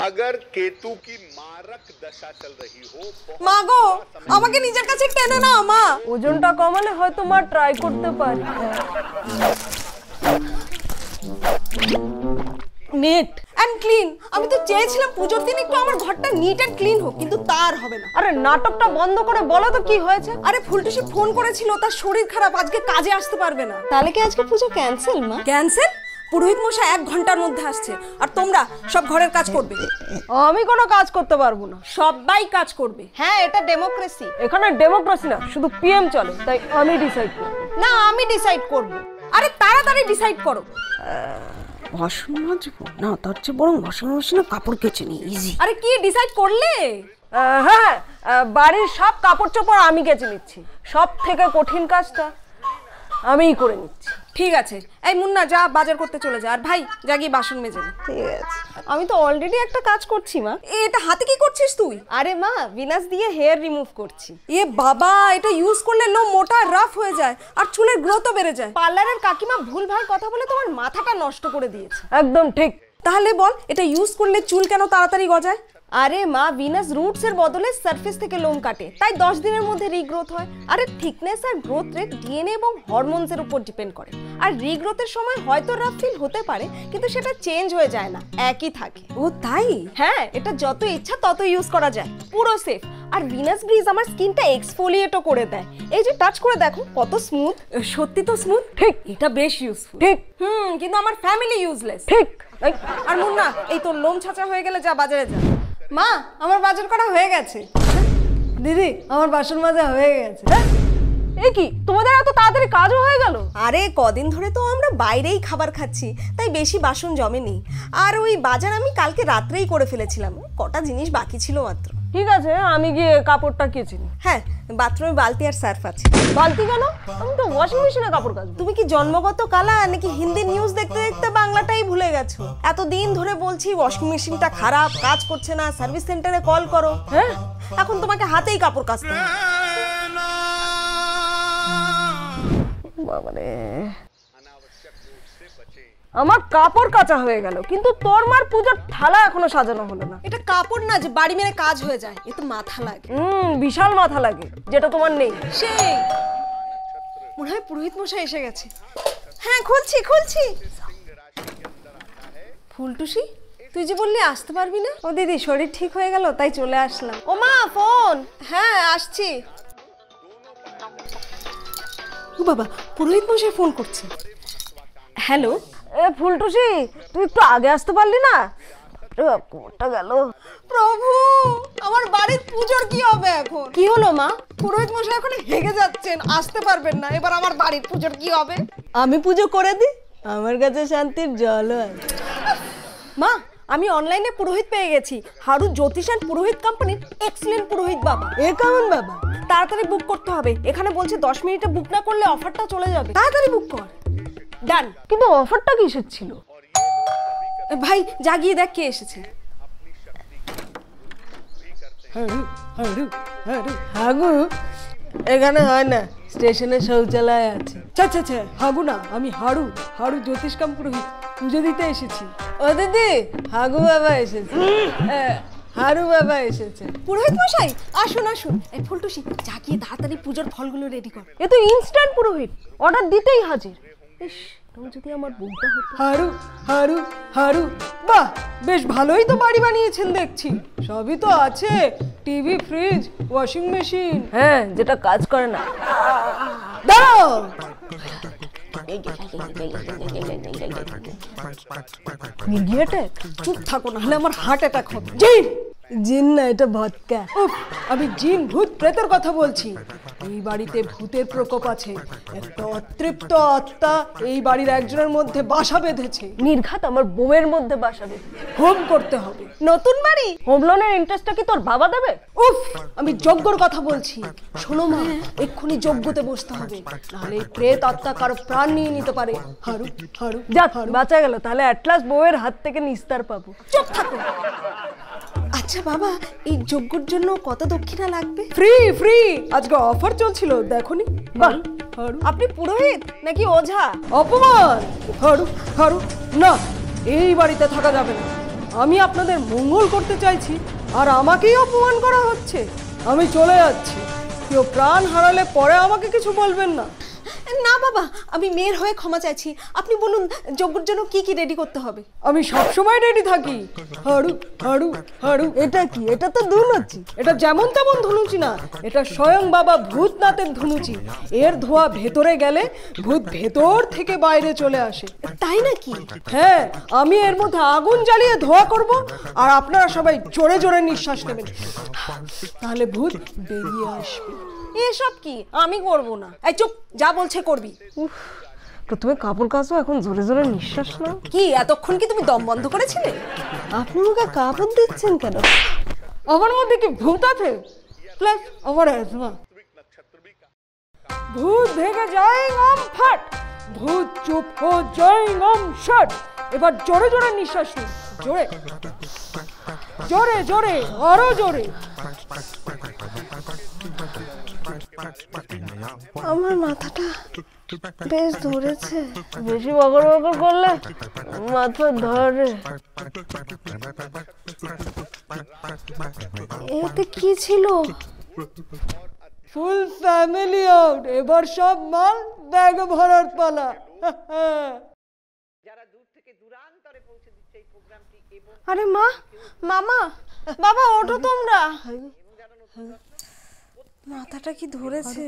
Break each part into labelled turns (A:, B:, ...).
A: अगर केतु की मारक दशा चल रही हो बहुत
B: মা গো আমাকে নিজের কাছে টেনে না মা
C: ওজনটা কমালে হয়তো মা ট্রাই করতে পারি
B: নেট অ্যান্ড ক্লিন আমি তো চেয়েছিলাম পুজোর দিন একটু আমার ঘরটা নিট অ্যান্ড ক্লিন হোক কিন্তু তার হবে না
C: আরে নাটকটা বন্ধ করে বলো তো কি হয়েছে
B: আরে ফুলটুসি ফোন করেছিল তার শরীর খারাপ আজকে কাজে আসতে পারবে না
D: তাহলে কি আজকে পুজো ক্যান্সেল মা
B: ক্যান্সেল পুরোহিত মশাই এক ঘণ্টার মধ্যে আসছে। আর তোমরা সব ঘরের কাজ করবে।
C: আমি কোনো কাজ করতে পারব না।
B: সবাই কাজ করবে।
D: হ্যাঁ এটা ডেমোক্রেসি
C: এখানে ডেমোক্রেসি না শুধু পিএম চলে তাই আমি ডিসাইড করব।
D: না আমি ডিসাইড করব।
B: আরে তাড়াতাড়ি ডিসাইড করো।
E: বাসন মাজবো? না তার চেয়ে বরং বাসন না কাপড় কেচে নি ইজি
B: আরে কি ডিসাইড করলে?
C: হ্যাঁ আহ, বাড়ির সব কাপড় চোপড় আমি কেচে নিচ্ছি। সব থেকে কঠিন কাজটা। আমিই করে নিচ্ছি।
B: ঠিক আছে। এই মুন্না যা বাজার করতে চলে যা। আর ভাই যা গিয়ে বাসন মেজে নে।
D: ঠিক আছে। আমি তো অলরেডি একটা কাজ করছি মা।
B: এ, এটা হাতে কি করছিস তুই?
D: আরে মা বিনাশ দিয়ে হেয়ার রিমুভ করছি।
B: এ বাবা এটা ইউজ করলে লোম মোটা রাফ হয়ে যায়। আর চুলের গ্রোথও বেড়ে যায়।
D: পার্লারের কাকিমা ভুলভাল কথা বলে তোমার মাথাটা নষ্ট করে দিয়েছে।
C: একদম ঠিক।
B: তাহলে বল এটা ইউজ করলে চুল কেন তাড়াতাড়ি গজায়?
D: আরে মা ভিনাস রুটস এর বদলে সারফেস থেকে লোম কাটে। তাই দশ দিনের মধ্যে রিগ্রোথ হয়। আরে থিকনেস আর গ্রোথ রেট ডিএনএ এবং হরমোনস এর উপর ডিপেন্ড করে। আর রিগ্রোথের সময় হয়তো রাফ ফিল হতে পারে কিন্তু সেটা চেঞ্জ হয়ে যায় না। একই থাকে।
B: ও তাই?
D: হ্যাঁ এটা যত ইচ্ছা তত ইউজ করা যায়। পুরো সেফ আর ভিনাস ব্রিজ আমার স্কিনটা এক্সফোলিয়েটও করে দেয়। এই যে টাচ করে দেখো কত স্মুথ
B: সত্যি তো স্মুথ ঠিক। এটা বেশ ইউজফুল
C: ঠিক।
B: হুম কিন্তু আমার ফ্যামিলি ইউজলেস
C: ঠিক।
B: আর মুন্না এই তোর লোম ছাঁচা হয়ে গেলে যা বাজারে যা। মা আমার বাজার করা হয়ে গেছে।
C: দিদি আমার বাসন মাজা হয়ে গেছে। হ্যাঁ? এ কি তোমাদের এত তাড়াতাড়ি কাজও হয়ে গেল?
B: আরে কদিন ধরে তো আমরা বাইরেই খাবার খাচ্ছি তাই বেশি বাসন জমেনি। আর ওই বাজার আমি কালকে রাত্রেই করে ফেলেছিলাম কটা জিনিস বাকি ছিল মাত্র।
C: ঠিক আছে আমি গিয়ে কাপড়টা কেচে নিই
B: হ্যাঁ বাথরুমে বালতি আর সার্ফ আছে।
C: বালতি কেন? আমি তো ওয়াশিং মেশিনে কাপড় কাচবো।
B: তুমি কি জন্মগত কালা নাকি হিন্দি নিউজ দেখতে দেখতে বাংলাটাই ভুলে গেছো? এতদিন ধরে বলছি ওয়াশিং মেশিনটা খারাপ কাজ করছে না সার্ভিস সেন্টারে কল করো।
C: হ্যাঁ?
B: এখন তোমাকে হাতেই কাপড় কাচতে হবে।
C: বাবারে। আমার কাপড় কাচা হয়ে গেল কিন্তু তোর মার পুজোর থালা এখনও সাজানো হলো না।
B: এটা কাপড় না যে বাড়ি মেরে কাজ হয়ে যায় এ তো মাথা লাগে।
C: হুম বিশাল মাথা লাগে যেটা তোমার নেই।
B: সেই। মনে হয় পুরোহিত মশাই এসে গেছে। হ্যাঁ খুলছি খুলছি। ফুলটুসি তুই যে বললি আসতে পারবি না? ও দিদি শরীর ঠিক হয়ে গেল তাই চলে আসলাম। ও মা ফোন। হ্যাঁ আসছি। ও বাবা পুরোহিত মশাই ফোন করছে। হ্যালো
C: এ ফুলটুসি তুই একটু আগে আসতে পারলি না? কোমরটা গেল?
B: প্রভু আমার বাড়ির পুজোর কি হবে এখন?
D: কি হলো মা?
B: পুরোহিত মশাই এখন হেগে যাচ্ছেন আসতে পারবেন না। এবার আমার বাড়ির পুজোর কি হবে?
C: আমি পুজো করে দিই? আমার কাছে শান্তির জল আছে
B: মা আমি অনলাইনে পুরোহিত পেয়ে গেছি। হারু জ্যোতিষ অ্যান্ড পুরোহিত কোম্পানির এক্সিলেন্ট পুরোহিত বাবা।
C: এ কেমন বাবা?
B: তাড়াতাড়ি বুক করতে হবে। এখানে বলছে দশ মিনিটে বুক না করলে অফারটা চলে যাবে। তাড়াতাড়ি বুক কর। ডান
C: কিন্তু অফারটা কিসের ছিল?
B: ভাই জাগিয়ে দেখ কে এসেছে।
C: হাগু এখানে হয় না স্টেশনে শৌচালয় আছে। আচ্ছা আচ্ছা হাগু না আমি হাড়ু হাড়ু জ্যোতিষ কাম পুরোহিত পুজো দিতে এসেছি। ও দিদি হাগু বাবা এসেছে। হারু বাবা এসেছে।
B: পুরোহিত মশাই আসুন আসুন। এই ফুলটুসি জাগিয়ে তাড়াতাড়ি পুজোর ফলগুলো রেডি কর।
C: এ তো ইনস্ট্যান্ট পুরোহিত অর্ডার দিতেই হাজির। ইস যদি আমার বউটা হতো হারু হারু হারু। বাহ বেশ ভালোই তো বাড়ি বানিয়েছেন দেখছি। সবই তো আছে। TV fridge washing machine. হ্যাঁ যেটা কাজ করে না। দাঁড়াও।
B: চুপ থাকো না হলে আমার হার্ট অ্যাটাক হবে।
C: জিন জিন না এটা ভদকা উফ আমি জিন ভূত প্রেতের কথা বলছি। এই বাড়িতে ভূতের প্রকোপ আছে। একটা অতৃপ্ত আত্মা এই বাড়ির একজনের মধ্যে বাসা বেঁধেছে। নির্ঘাত আমার বউয়ের মধ্যে বাসা বেঁধেছে। হোম করতে হবে।
B: নতুন বাড়ি?
C: হোম লোনের ইন্টারেস্টটা কি তোর বাবা দেবে? উফ আমি যজ্ঞর কথা বলছি। শোনো মা এক্ষুনি যজ্ঞতে বসতে হবে। নাহলে এই প্রেত আত্মা কারও প্রাণ নিয়ে নিতে পারে। হারু হারু যাক বাঁচা গেল। তাহলে অ্যাটলাস বউয়ের হাত থেকে নিস্তার পাবো।
B: চুপ থাকো। আচ্ছা বাবা এই যজ্ঞর জন্য কত দক্ষিণা লাগবে?
C: ফ্রি ফ্রি আজকে অফার চলছিল দেখোনি? বাহ হারু।
B: আপনি পুরোহিত নাকি ওঝা?
C: অপমান! হারু হারু না এই বাড়িতে থাকা যাবে না। আমি আপনাদের মঙ্গল করতে চাইছি আর আমাকেই অপমান করা হচ্ছে। আমি চলে যাচ্ছি। কেউ প্রাণ হারালে পরে আমাকে কিছু বলবেন না।
B: না বাবা আমি মেয়ের হয়ে ক্ষমা চাইছি। আপনি বলুন যজ্ঞর জন্য কি কি রেডি করতে হবে?
C: আমি সবসময় রেডি থাকি। হাড়ু হাড়ু হাড়ু এটা কি? এটা তো ধুনুচি। এটা যেমন তেমন ধুনুচি না এটা স্বয়ং বাবা ভূতনাথের ধুনুচি। এর ধোয়া ভেতরে গেলে ভূত ভেতর থেকে বাইরে চলে আসে।
B: তাই নাকি?
C: হ্যাঁ আমি এর মধ্যে আগুন জ্বালিয়ে ধোয়া করব আর আপনারা সবাই জোরে জোরে নিঃশ্বাস নেবেন। তাহলে ভূত বেরিয়ে আসবে।
B: এসব কি? আমি করব না। এই চুপ যা বলছে করবি।
D: প্রথমে কাপড় কাচো এখন জোরে জোরে নিঃশ্বাস নাও।
B: কি এতক্ষণ কি তুমি দম বন্ধ করেছিলে?
D: আপনি মুখে কাপড় দিচ্ছেন কেন?
C: আমার মধ্যে কি ভূত আছে? প্লাস আমার অ্যাজমা ভূত ভেগে যায় গম ফাট। ভূত চুপ হো যায় গম শট এবার জোরে জোরে নিঃশ্বাস নিন। জোরে। জোরে জোরে আরও জোরে।
D: আমার মাথাটা বেশ ধরেছে। বেশি বকর বকর করলে মাথা ধরে। এতে কি ছিল?
C: ফুল ফ্যামিলি আউট এবার সব মাল ব্যাগ ভরার পালা।
B: আরে মা মামা বাবা ওঠো তোমরা। মাথাটা কি ধরেছে?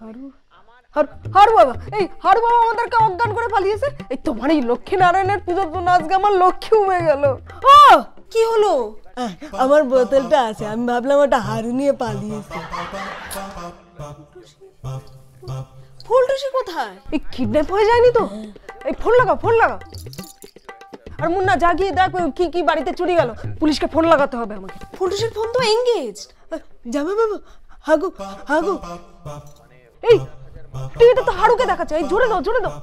C: হারু হারু বাবা এই হারু বাবা আমাদেরকে অজ্ঞান করে পালিয়েছে। এই তোমার এই লক্ষ্মী নারায়ণের পুজোর নাচ গা আমার লক্ষ্মী উমে গেল। ও!
B: কি হলো?
C: আমার বোতলটা আছে আমি ভাবলাম ওটা হারু নিয়ে পালিয়েছে।
B: ফুলটুসি কোথায়?
C: এই কিডন্যাপ হয়ে যায়নি তো? এই ফোন লাগাও ফোন লাগাও। আর মুন্না জাগিয়ে দেখ কি কি বাড়িতে চুরি গেল। পুলিশকে ফোন লাগাতে হবে আমাকে।
B: ফুলটুসির ফোন তো এঙ্গেজ
C: জামা বাবু হাগু হাগু। এই টিভিতে তো হাড়ুকে দেখাচ্ছে। এই জোরে দাও জোরে দাও।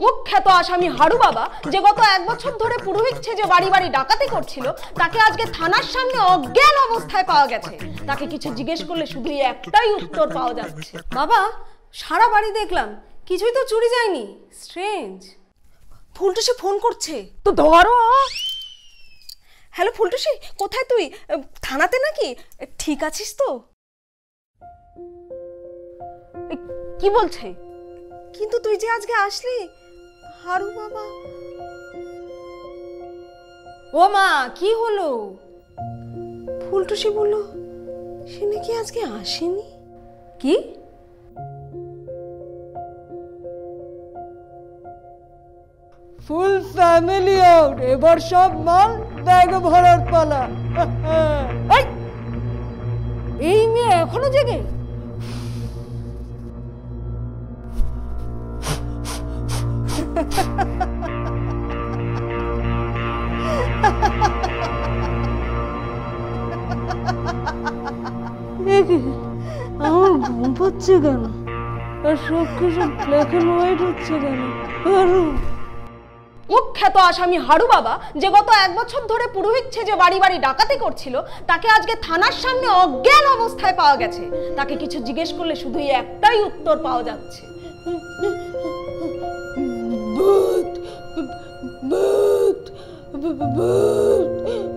D: কুখ্যাত আসামি হারু বাবা, যে গত এক বছর ধরে পুরোহিত সেজে বাড়ি বাড়ি ডাকাতি করছিল, তাকে আজকে থানার সামনে অজ্ঞান অবস্থায় পাওয়া গেছে। তাকে কিছু জিজ্ঞেস করলে শুধুই একটাই উত্তর পাওয়া যাচ্ছে।
B: বাবা, সারা বাড়ি দেখলাম। কিছুই তো চুরি যায়নি। স্ট্রেঞ্জ ফুলটুসি ফোন করছে।
C: তো ধরো।
B: হ্যালো, ফুলটুসি, কোথায় তুই? থানাতে নাকি? ঠিক আছিস তো?
D: কি বলছে?
B: কিন্তু তুই যে আজকে আসলি হারু বাবা। ও মা কি হলো? ফুলটুসি বলল সে নাকি আজকে আসেনি?
D: কি?
C: ফুল ফ্যামিলি আউট এবার সব মাল ব্যাগ ভরার পালা। এই এই মেয়ে এখনও জেগে? আমার ঘুম পাচ্ছে কেন? আর সব ব্ল্যাক অ্যান্ড হোয়াইট হচ্ছে কেন?
D: কুখ্যাত আসামি হারু বাবা যে গত এক বছর ধরে পুরোহিত সেজে বাড়ি বাড়ি ডাকাতি করছিল, তাকে আজকে থানার সামনে অজ্ঞান অবস্থায় পাওয়া গেছে। তাকে কিছু জিজ্ঞেস করলে শুধুই একটাই উত্তর পাওয়া যাচ্ছে।
C: ভূত ভূত ভূত